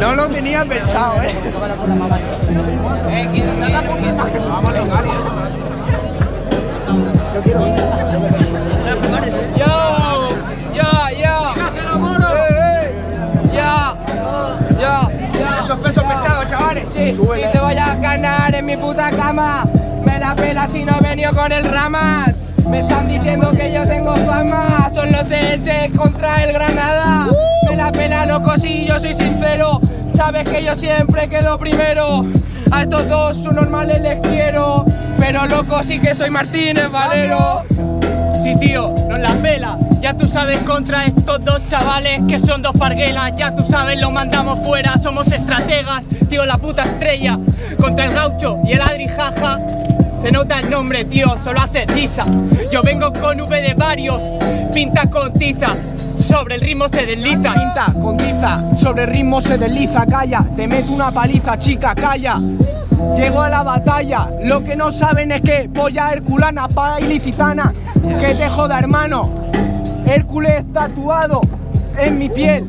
No lo tenía pensado, ¿eh? Yo, ya, ya. Ya, ya, ya. Esos pesos pesados, chavales. Sí, sí te voy a ganar en mi puta cama. Me la pela si no he venido con el ramas. Me están diciendo que yo tengo fama, son los de Elche contra el Granada. Me la pela loco si yo soy sincero, sabes que yo siempre quedo primero. A estos dos son normales les quiero, pero loco sí que soy Martínez Valero. Sí, tío, nos la pela. Ya tú sabes contra estos dos chavales que son dos parguelas. Ya tú sabes, lo mandamos fuera. Somos estrategas, tío, la puta estrella. Contra el gaucho y el Adri jaja. Se nota el nombre, tío, solo hace tiza. Yo vengo con V de varios, pinta con tiza. Sobre el ritmo se desliza. Pinta con tiza, sobre el ritmo se desliza, calla. Te meto una paliza, chica, calla. Llego a la batalla, lo que no saben es que voy a Herculana para ilicitana. Que te joda, hermano. Hércules tatuado en mi piel,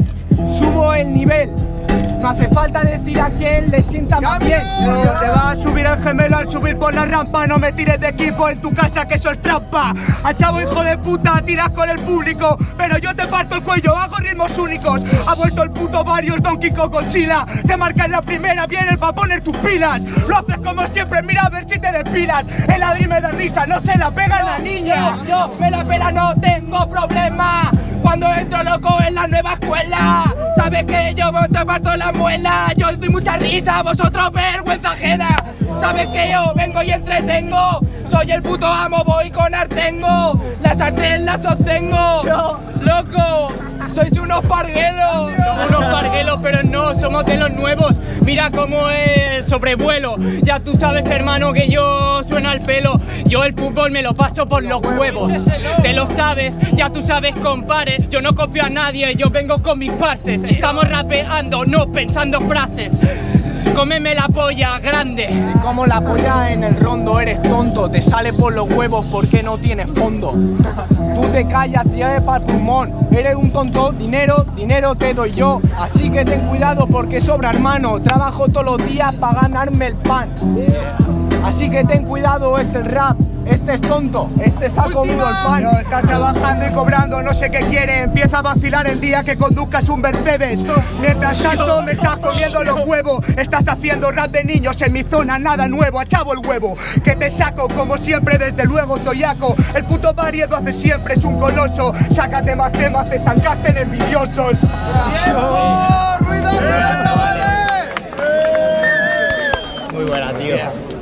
subo el nivel. No hace falta decir a quién le sienta más bien. Te va a subir el gemelo al subir por la rampa. No me tires de equipo en tu casa que eso es trampa. A chavo hijo de puta tiras con el público. Pero yo te parto el cuello, hago ritmos únicos. Ha vuelto el puto varios Donkey Kong Godzilla. Te marca en la primera, vienes pa' poner tus pilas. Lo haces como siempre, mira a ver si te despilas El ladri me da risa, no se la pega la niña. Yo, yo me la pela, no tengo problema. Cuando entro loco en la nueva escuela, la muela. Yo doy mucha risa, vosotros vergüenza ajena. Sabes que yo vengo y entretengo. Soy el puto amo, voy con artengo. La sartén la sostengo. Sois unos parguelos. Somos unos parguelos, pero no, somos de los nuevos. Mira cómo es sobrevuelo. Ya tú sabes, hermano, que yo suena al pelo. Yo el fútbol me lo paso por los huevos. Te lo sabes, ya tú sabes, compare. Yo no copio a nadie, yo vengo con mis parses. Estamos rapeando, no pensando frases. Cómeme la polla grande. Como la polla en el rondo, eres tonto, te sale por los huevos porque no tienes fondo. Tú te callas, tía para el pulmón, eres un tonto, dinero, dinero te doy yo. Así que ten cuidado porque sobra hermano, trabajo todos los días para ganarme el pan. Así que ten cuidado, es el rap. Este es tonto, este se ha comido el pan. Está trabajando y cobrando, no sé qué quiere. Empieza a vacilar el día que conduzcas un Mercedes. Mientras tanto, me estás comiendo los huevos. Estás haciendo rap de niños en mi zona, nada nuevo. Achavo el huevo, que te saco como siempre, desde luego, Toyaco. El puto Mario hace siempre, es un coloso. Sácate más temas, te estancaste en envidiosos. Chavales! Muy buena, tío.